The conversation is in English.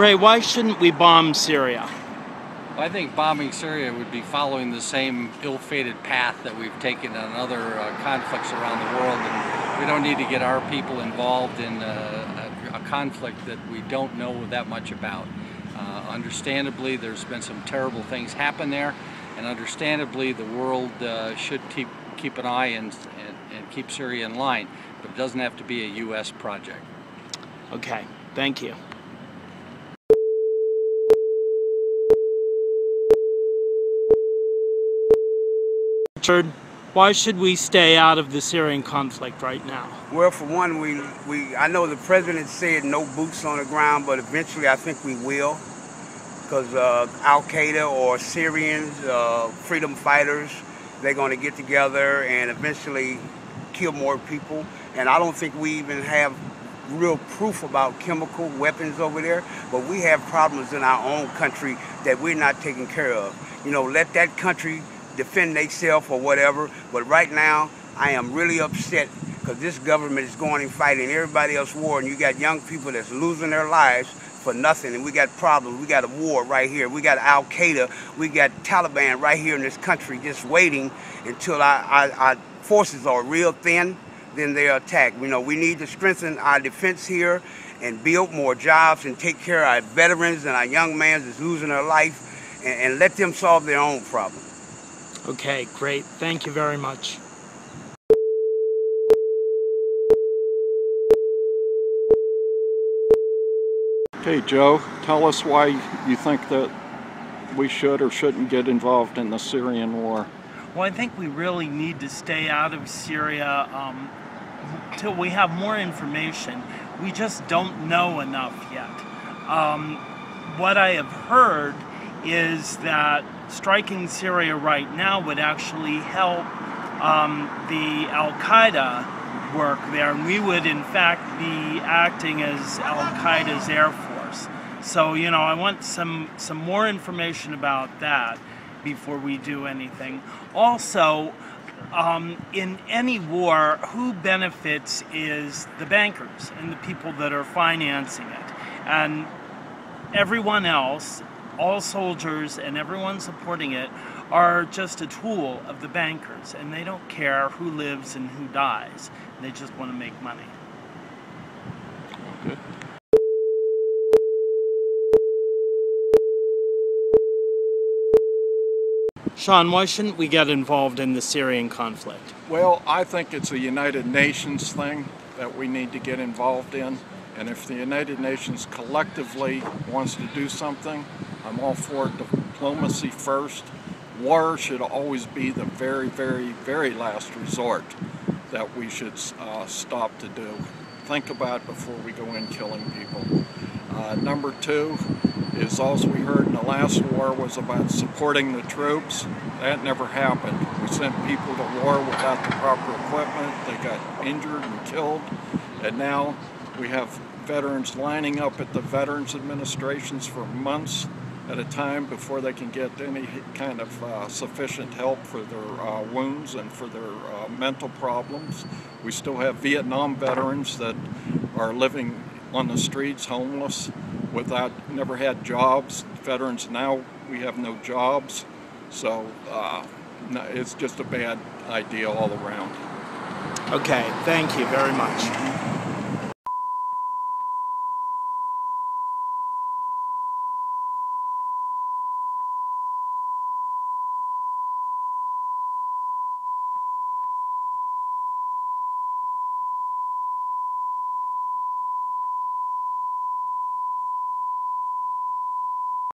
Ray, why shouldn't we bomb Syria? Well, I think bombing Syria would be following the same ill-fated path that we've taken on other uh, conflicts around the world. And we don't need to get our people involved in uh, a, a, conflict that we don't know that much about. Uh, understandably, there's been some terrible things happen there, and understandably, the world uh, should keep keep an eye and, and, and keep Syria in line. But it doesn't have to be a U.S. project. Okay, thank you. Richard, why should we stay out of the Syrian conflict right now? Well, for one, we, we I know the president said no boots on the ground, but eventually I think we will. Because uh, Al Qaeda or Syrians, uh, freedom fighters, they're going to get together and eventually kill more people. And I don't think we even have real proof about chemical weapons over there, but we have problems in our own country that we're not taking care of. You know, let that country defend themselves or whatever. But right now, I am really upset because this government is going and fighting everybody else war, and you got young people that's losing their lives for nothing, and we got problems. We got a war right here. We got Al Qaeda. We got Taliban right here in this country, just waiting until our, our, our forces are real thin. Then they attack. You know, we need to strengthen our defense here and build more jobs and take care of our veterans and our young men that's losing their life and, and let them solve their own problems. Okay, great. Thank you very much. Okay, Joe, tell us why you think that we should or shouldn't get involved in the Syrian war. Well, I think we really need to stay out of Syria um, till we have more information. We just don't know enough yet. Um, what I have heard is that striking Syria right now would actually help um, the Al Qaeda work there, and we would, in fact, be acting as Al Qaeda's air force. So, you know, I want some some more information about that before we do anything. Also, um, in any war, who benefits is the bankers and the people that are financing it, and everyone else all soldiers and everyone supporting it are just a tool of the bankers, and they don't care who lives and who dies. They just want to make money. Okay. Sean, why shouldn't we get involved in the Syrian conflict? Well, I think it's a United Nations thing that we need to get involved in. And if the United Nations collectively wants to do something, I'm all for diplomacy first. War should always be the very, very, very last resort that we should uh, stop to do. Think about before we go in killing people. Uh, number two is also we heard in the last war was about supporting the troops. That never happened. We sent people to war without the proper equipment. They got injured and killed. And now we have veterans lining up at the Veterans Administrations for months at a time before they can get any kind of uh, sufficient help for their uh, wounds and for their uh, mental problems. We still have Vietnam veterans that are living on the streets, homeless, without, never had jobs. Veterans now, we have no jobs. So uh, it's just a bad idea all around. Okay, thank you very much.